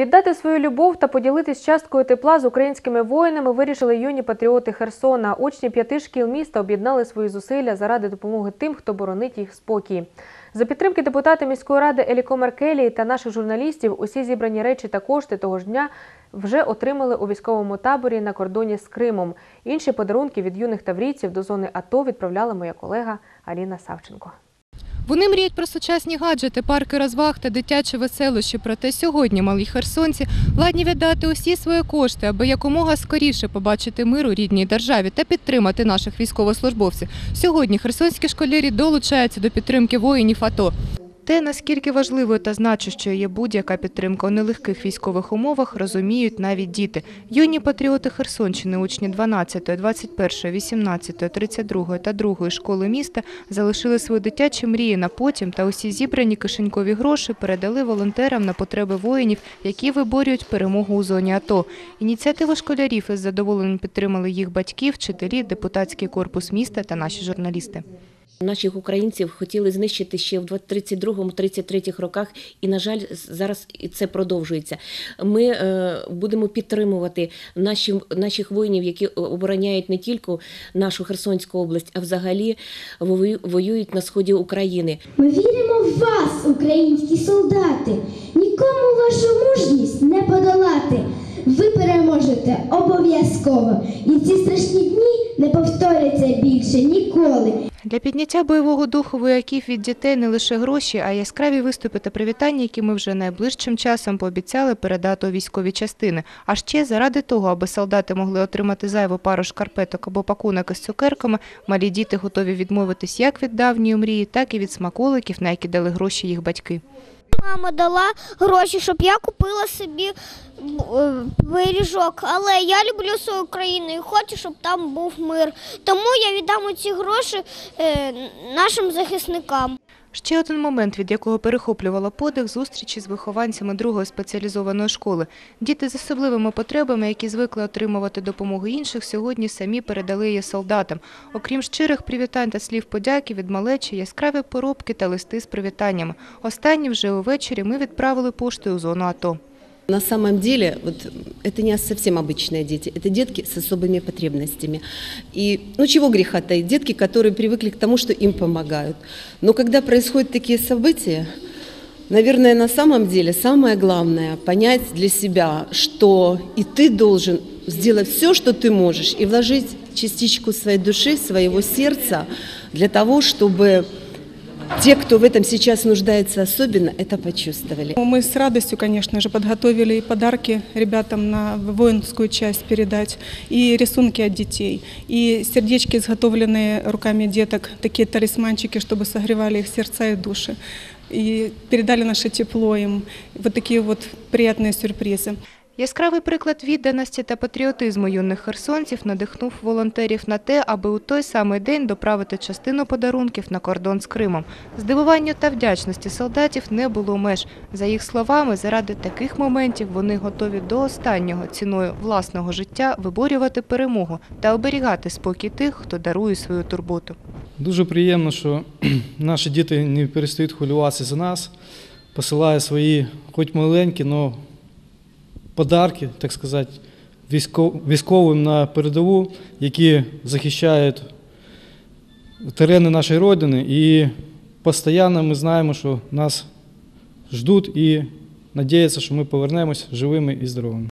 Віддати свою любов та поділитись часткою тепла з українськими воїнами вирішили юні патріоти Херсона. Учні п'яти шкіл міста об'єднали свої зусилля заради допомоги тим, хто боронить їх спокій. За підтримки депутата міської ради Еліко Меркелії та наших журналістів усі зібрані речі та кошти того ж дня вже отримали у військовому таборі на кордоні з Кримом. Інші подарунки від юних таврійців до зони АТО відправляла моя колега Аліна Савченко. Вони мріють про сучасні гаджети, парки розваг та дитячі веселощі. Проте сьогодні малі херсонці ладні віддати усі свої кошти, аби якомога скоріше побачити мир у рідній державі та підтримати наших військовослужбовців. Сьогодні херсонські школярі долучаються до підтримки воїнів АТО. Те, наскільки важливою та значущою є будь-яка підтримка у нелегких військових умовах, розуміють навіть діти. Юні патріоти Херсонщини, учні 12, 21, 18, 32 та 2 школи міста залишили свої дитячі мрії на потім та усі зібрані кишенькові гроші передали волонтерам на потреби воїнів, які виборюють перемогу у зоні АТО. Ініціативу школярів із задоволенням підтримали їх батьки, вчителі, депутатський корпус міста та наші журналісти. Наших українців хотіли знищити ще в 32-33 роках, і на жаль, зараз це продовжується. Ми е, будемо підтримувати наші, наших воїнів, які обороняють не тільки нашу Херсонську область, а взагалі вою- воюють на сході України. Ми віримо в вас, українські солдати. Нікому вашу мужність не подолати. Ви переможете обов'язково. І ці страшні дні не повторяться більше ніколи. Для підняття бойового духу вояків від дітей не лише гроші, а яскраві виступи та привітання, які ми вже найближчим часом пообіцяли передати у військові частини. А ще заради того, аби солдати могли отримати зайву пару шкарпеток або пакунок із цукерками, малі діти готові відмовитись як від давньої мрії, так і від смаколиків, на які дали гроші їх батьки. Мама дала гроші, щоб я купила собі виріжок, пиріжок. Але я люблю свою країну і хочу, щоб там був мир. Тому я віддам ці гроші е, нашим захисникам. Ще один момент, від якого перехоплювала подих, зустрічі з вихованцями другої спеціалізованої школи. Діти з особливими потребами, які звикли отримувати допомогу інших, сьогодні самі передали її солдатам. Окрім щирих привітань та слів подяки від малечі, яскраві поробки та листи з привітаннями. Останні вже увечері ми відправили поштою у зону АТО. На самом деле, вот это не совсем обычные дети, это детки с особыми потребностями. И, ну, чего греха таить, детки, которые привыкли к тому, что им помогают. Но когда происходят такие события, наверное, на самом деле самое главное понять для себя, что и ты должен сделать все, что ты можешь, и вложить частичку своей души, своего сердца для того, чтобы те, кто в этом сейчас нуждается особенно, это почувствовали. Мы с радостью, конечно же, подготовили и подарки ребятам на воинскую часть передать, и рисунки от детей, и сердечки, изготовленные руками деток, такие талисманчики, чтобы согревали их сердца и души. И передали наше тепло им, вот такие вот приятные сюрпризы. Яскравий приклад відданості та патріотизму юних херсонців надихнув волонтерів на те, аби у той самий день доправити частину подарунків на кордон з Кримом. Здивуванню та вдячності солдатів не було меж. За їх словами, заради таких моментів вони готові до останнього ціною власного життя виборювати перемогу та оберігати спокій тих, хто дарує свою турботу. Дуже приємно, що наші діти не перестають хвилюватися за нас, посилають свої, хоч маленькі, але подарки, так сказати, військовим на передову, які захищають терени нашої родини. І постійно ми знаємо, що нас ждуть і надіються, що ми повернемось живими і здоровими.